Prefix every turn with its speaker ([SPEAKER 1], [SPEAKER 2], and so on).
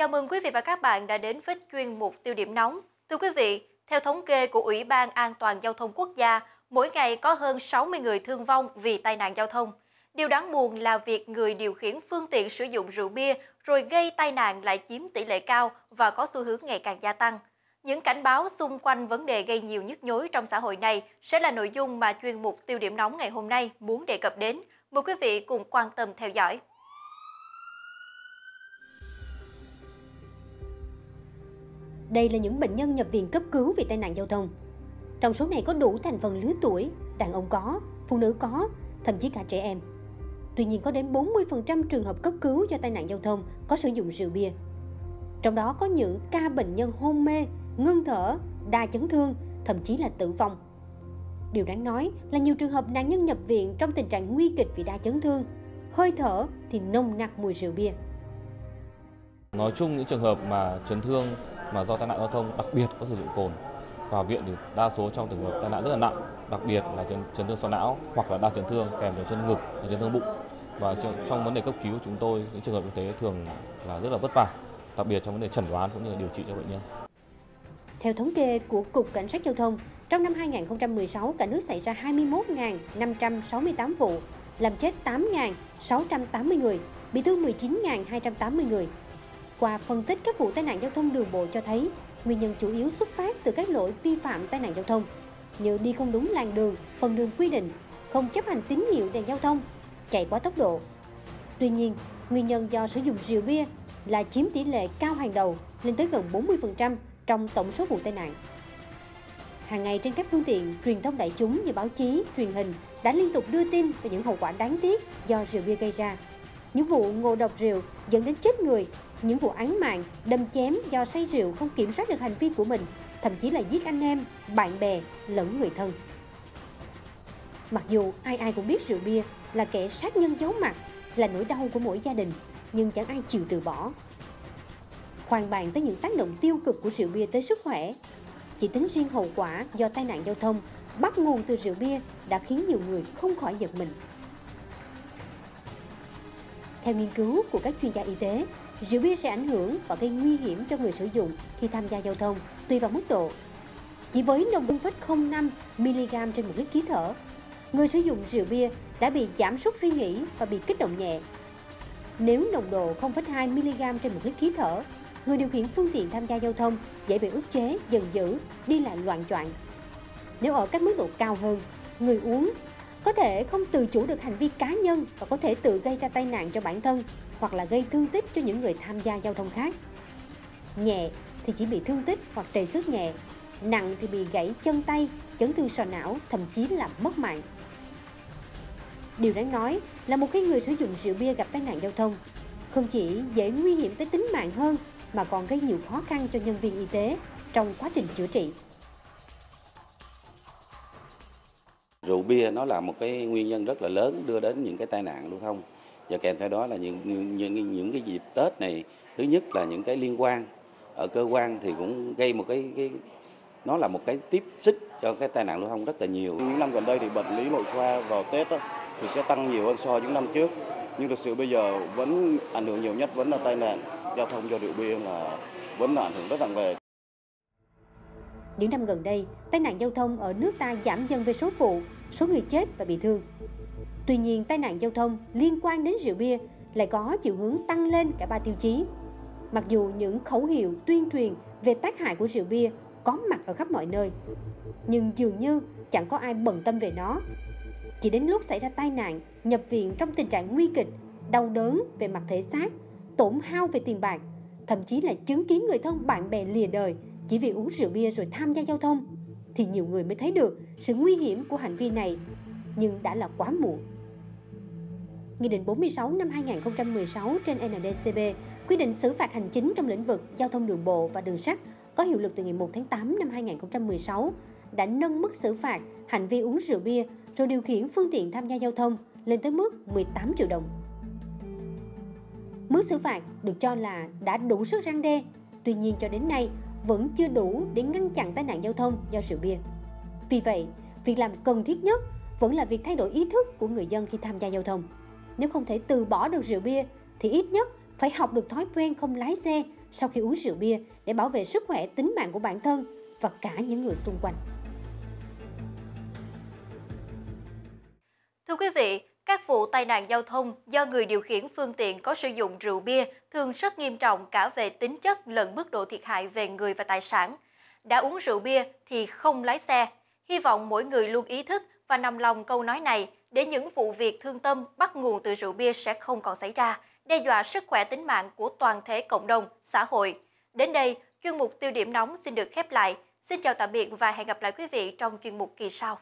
[SPEAKER 1] Chào mừng quý vị và các bạn đã đến với chuyên mục tiêu điểm nóng. Thưa quý vị, theo thống kê của Ủy ban An toàn Giao thông Quốc gia, mỗi ngày có hơn 60 người thương vong vì tai nạn giao thông. Điều đáng buồn là việc người điều khiển phương tiện sử dụng rượu bia rồi gây tai nạn lại chiếm tỷ lệ cao và có xu hướng ngày càng gia tăng. Những cảnh báo xung quanh vấn đề gây nhiều nhức nhối trong xã hội này sẽ là nội dung mà chuyên mục tiêu điểm nóng ngày hôm nay muốn đề cập đến. Mời quý vị cùng quan tâm theo dõi.
[SPEAKER 2] Đây là những bệnh nhân nhập viện cấp cứu vì tai nạn giao thông. Trong số này có đủ thành phần lứa tuổi, đàn ông có, phụ nữ có, thậm chí cả trẻ em. Tuy nhiên có đến 40% trường hợp cấp cứu do tai nạn giao thông có sử dụng rượu bia. Trong đó có những ca bệnh nhân hôn mê, ngưng thở, đa chấn thương, thậm chí là tử vong. Điều đáng nói là nhiều trường hợp nạn nhân nhập viện trong tình trạng nguy kịch vì đa chấn thương, hơi thở thì nồng nặc mùi rượu bia.
[SPEAKER 3] Nói chung những trường hợp mà chấn thương mà do tai nạn giao thông đặc biệt có sử dụng cồn vào viện thì đa số trong trường hợp tai nạn rất là nặng, đặc biệt là chấn, chấn thương sọ não hoặc là đa chấn thương kèm theo chân ngực và chấn thương bụng. Và trong, trong vấn đề cấp cứu chúng tôi những trường hợp như thế thường là rất là vất vả, đặc biệt trong vấn đề chẩn đoán cũng như là điều trị cho bệnh nhân.
[SPEAKER 2] Theo thống kê của Cục Cảnh sát Giao thông, trong năm 2016, cả nước xảy ra 21.568 vụ, làm chết 8.680 người, bị thương 19.280 người. Qua phân tích các vụ tai nạn giao thông đường bộ cho thấy, nguyên nhân chủ yếu xuất phát từ các lỗi vi phạm tai nạn giao thông như đi không đúng làn đường, phần đường quy định, không chấp hành tín hiệu đèn giao thông, chạy quá tốc độ. Tuy nhiên, nguyên nhân do sử dụng rượu bia là chiếm tỷ lệ cao hàng đầu lên tới gần 40% trong tổng số vụ tai nạn. Hàng ngày trên các phương tiện truyền thông đại chúng như báo chí, truyền hình đã liên tục đưa tin về những hậu quả đáng tiếc do rượu bia gây ra. Những vụ ngộ độc rượu dẫn đến chết người, những vụ án mạng, đâm chém do say rượu không kiểm soát được hành vi của mình, thậm chí là giết anh em, bạn bè lẫn người thân. Mặc dù ai ai cũng biết rượu bia là kẻ sát nhân giấu mặt, là nỗi đau của mỗi gia đình, nhưng chẳng ai chịu từ bỏ. Khoan bàn tới những tác động tiêu cực của rượu bia tới sức khỏe, chỉ tính riêng hậu quả do tai nạn giao thông bắt nguồn từ rượu bia đã khiến nhiều người không khỏi giật mình. Theo nghiên cứu của các chuyên gia y tế, rượu bia sẽ ảnh hưởng và gây nguy hiểm cho người sử dụng khi tham gia giao thông tùy vào mức độ. Chỉ với nồng độ 0,5 mg trên một lít khí thở, người sử dụng rượu bia đã bị giảm sút suy nghĩ và bị kích động nhẹ. Nếu nồng độ 0,2 mg trên một lít khí thở, người điều khiển phương tiện tham gia giao thông dễ bị ức chế, dần dữ, đi lại loạn choạng. Nếu ở các mức độ cao hơn, người uống có thể không tự chủ được hành vi cá nhân và có thể tự gây ra tai nạn cho bản thân hoặc là gây thương tích cho những người tham gia giao thông khác. Nhẹ thì chỉ bị thương tích hoặc trầy xước nhẹ, nặng thì bị gãy chân tay, chấn thương sọ não, thậm chí là mất mạng. Điều đáng nói là một khi người sử dụng rượu bia gặp tai nạn giao thông, không chỉ dễ nguy hiểm tới tính mạng hơn mà còn gây nhiều khó khăn cho nhân viên y tế trong quá trình chữa trị.
[SPEAKER 4] Rượu bia nó là một cái nguyên nhân rất là lớn đưa đến những cái tai nạn lưu thông và kèm theo đó là những những những, những cái dịp Tết này thứ nhất là những cái liên quan ở cơ quan thì cũng gây một cái cái nó là một cái tiếp sức cho cái tai nạn lưu thông rất là nhiều.
[SPEAKER 5] Những năm gần đây thì bệnh lý nội khoa vào Tết đó, thì sẽ tăng nhiều hơn so với những năm trước. Nhưng thực sự bây giờ vẫn ảnh hưởng nhiều nhất vẫn là tai nạn giao thông do rượu bia là vẫn là ảnh hưởng rất nặng về.
[SPEAKER 2] Những năm gần đây, tai nạn giao thông ở nước ta giảm dần về số vụ, số người chết và bị thương. Tuy nhiên, tai nạn giao thông liên quan đến rượu bia lại có chiều hướng tăng lên cả ba tiêu chí. Mặc dù những khẩu hiệu tuyên truyền về tác hại của rượu bia có mặt ở khắp mọi nơi, nhưng dường như chẳng có ai bận tâm về nó. Chỉ đến lúc xảy ra tai nạn, nhập viện trong tình trạng nguy kịch, đau đớn về mặt thể xác, tổn hao về tiền bạc, thậm chí là chứng kiến người thân bạn bè lìa đời chỉ vì uống rượu bia rồi tham gia giao thông, thì nhiều người mới thấy được sự nguy hiểm của hành vi này, nhưng đã là quá muộn. Nghị định 46 năm 2016 trên NDCB quy định xử phạt hành chính trong lĩnh vực giao thông đường bộ và đường sắt có hiệu lực từ ngày 1 tháng 8 năm 2016 đã nâng mức xử phạt hành vi uống rượu bia rồi điều khiển phương tiện tham gia giao thông lên tới mức 18 triệu đồng. Mức xử phạt được cho là đã đủ sức răng đe, tuy nhiên cho đến nay vẫn chưa đủ để ngăn chặn tai nạn giao thông do rượu bia. Vì vậy, việc làm cần thiết nhất vẫn là việc thay đổi ý thức của người dân khi tham gia giao thông. Nếu không thể từ bỏ được rượu bia thì ít nhất phải học được thói quen không lái xe sau khi uống rượu bia để bảo vệ sức khỏe tính mạng của bản thân và cả những người xung quanh.
[SPEAKER 1] Thưa quý vị, các vụ tai nạn giao thông do người điều khiển phương tiện có sử dụng rượu bia thường rất nghiêm trọng cả về tính chất lẫn mức độ thiệt hại về người và tài sản. Đã uống rượu bia thì không lái xe. Hy vọng mỗi người luôn ý thức và nằm lòng câu nói này để những vụ việc thương tâm bắt nguồn từ rượu bia sẽ không còn xảy ra, đe dọa sức khỏe tính mạng của toàn thể cộng đồng, xã hội. Đến đây, chuyên mục tiêu điểm nóng xin được khép lại. Xin chào tạm biệt và hẹn gặp lại quý vị trong chuyên mục kỳ sau.